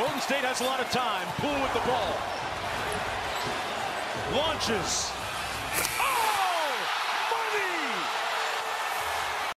Golden State has a lot of time. Poole with the ball. Launches.